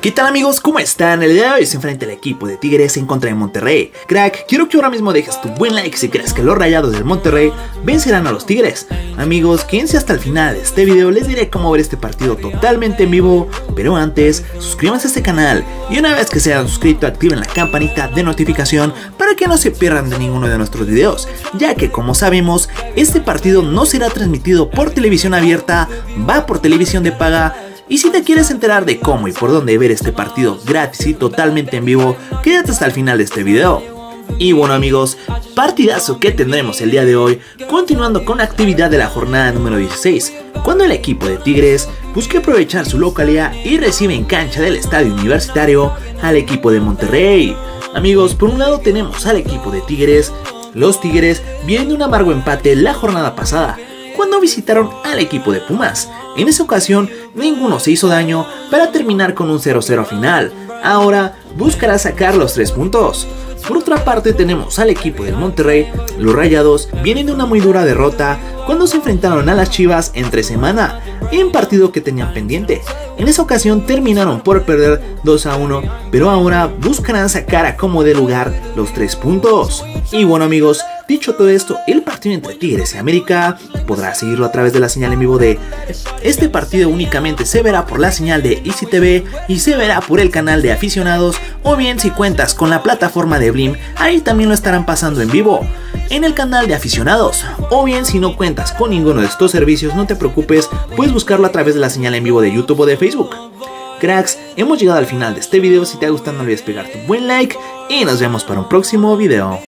¿Qué tal amigos? ¿Cómo están? El día de hoy se enfrenta el equipo de Tigres en contra de Monterrey. Crack, quiero que ahora mismo dejes tu buen like si crees que los rayados del Monterrey vencerán a los Tigres. Amigos, quédense hasta el final de este video, les diré cómo ver este partido totalmente en vivo. Pero antes, suscríbanse a este canal y una vez que se hayan suscrito activen la campanita de notificación para que no se pierdan de ninguno de nuestros videos. Ya que como sabemos, este partido no será transmitido por televisión abierta, va por televisión de paga y si te quieres enterar de cómo y por dónde ver este partido gratis y totalmente en vivo, quédate hasta el final de este video. Y bueno amigos, partidazo que tendremos el día de hoy, continuando con la actividad de la jornada número 16, cuando el equipo de Tigres busque aprovechar su localidad y recibe en cancha del estadio universitario al equipo de Monterrey. Amigos, por un lado tenemos al equipo de Tigres, los Tigres vienen de un amargo empate la jornada pasada, cuando visitaron al equipo de Pumas. En esa ocasión, ninguno se hizo daño para terminar con un 0-0 final. Ahora buscará sacar los 3 puntos. Por otra parte tenemos al equipo del Monterrey, los Rayados vienen de una muy dura derrota cuando se enfrentaron a las Chivas entre semana, en partido que tenían pendiente. En esa ocasión terminaron por perder 2 a 1, pero ahora buscarán sacar a como de lugar los 3 puntos. Y bueno amigos, Dicho todo esto, el partido entre Tigres y América podrá seguirlo a través de la señal en vivo de... Este partido únicamente se verá por la señal de Easy TV y se verá por el canal de aficionados o bien si cuentas con la plataforma de Blim, ahí también lo estarán pasando en vivo en el canal de aficionados. O bien si no cuentas con ninguno de estos servicios, no te preocupes, puedes buscarlo a través de la señal en vivo de YouTube o de Facebook. Cracks, hemos llegado al final de este video, si te ha gustado no olvides pegar tu buen like y nos vemos para un próximo video.